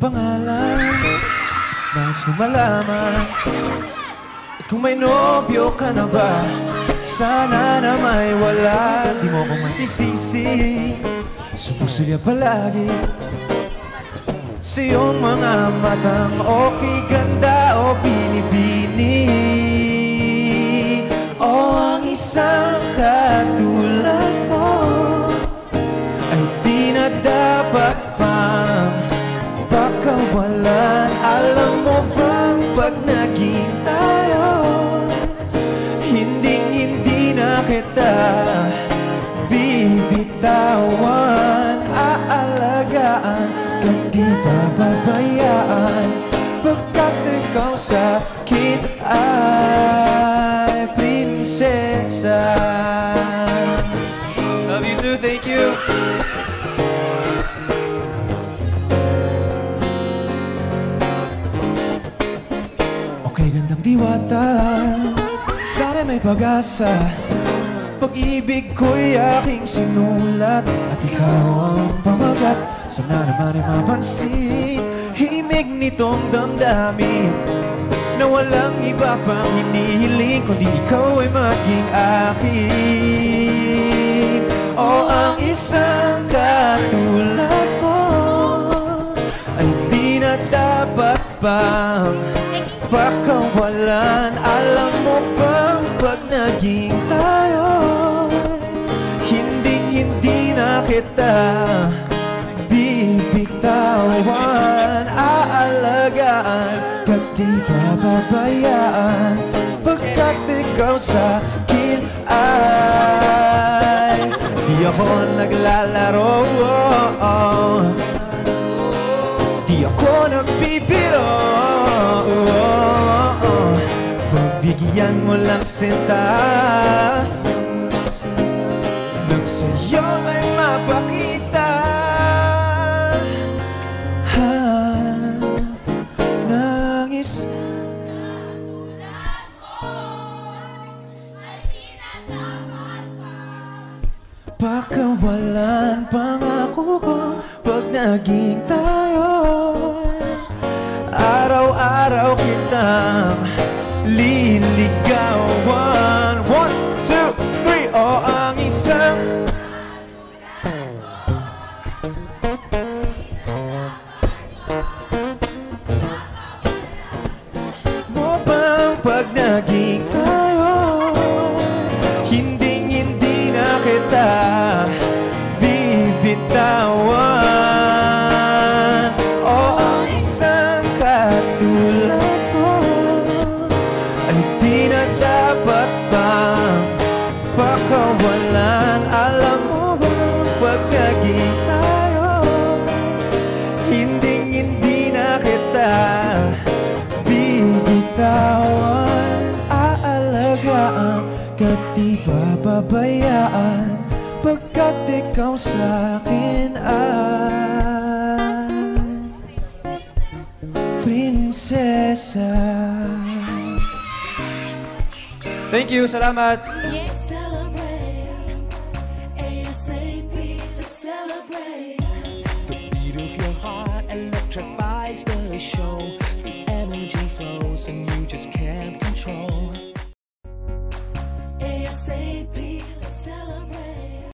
pangalan Nais ko malaman At kung may nobyo ka na ba Sana na may wala. Di mo ko masisisi. Sumusulya palagi. Sa iyong mga matang Okay ganda o binibini. O ang isang katulad mo Ay di na dapat pang pag naging tayo Hindi hindi na kita bibitawan. Aalagaan kang di papabayaan Pagkat ikaw sa akin ay prinsesa diwata Sana may pag-asa. Pag-ibig ko'y aking sinulat. At ikaw ang pamagat. Sana naman ay mapansin. Himig nitong damdamin. Na walang iba pang hinihiling Kundi ikaw ay maging akin. O ang isang katulad mo Ay di na dapat pang pakawalan Alam mo bang pag naging tayo Hindi hindi na kita bibitawan Aalagaan Kat di papabayaan Pagkat ikaw sa akin ay Di ako naglalaro oh, oh. Di ako nagbibiro Pagbigyan mo lang sinta Nang sa'yo ay mapakita. Ha, Nangis. Pakawalan pangako ko Pag naging tayo Araw-araw kitang liligawan. One, two, three. O ang isang Mo bang pag naging pakawalan Alam mo ba pag naging tayo Hindi hindi na kita bibitawan. Aalagaan Kat di papabayaan Pagkat ikaw sa akin ay Prinsesa. Thank you, salamat! Celebrate. The beat of your heart electrifies the show. Free energy flows and you just can't control.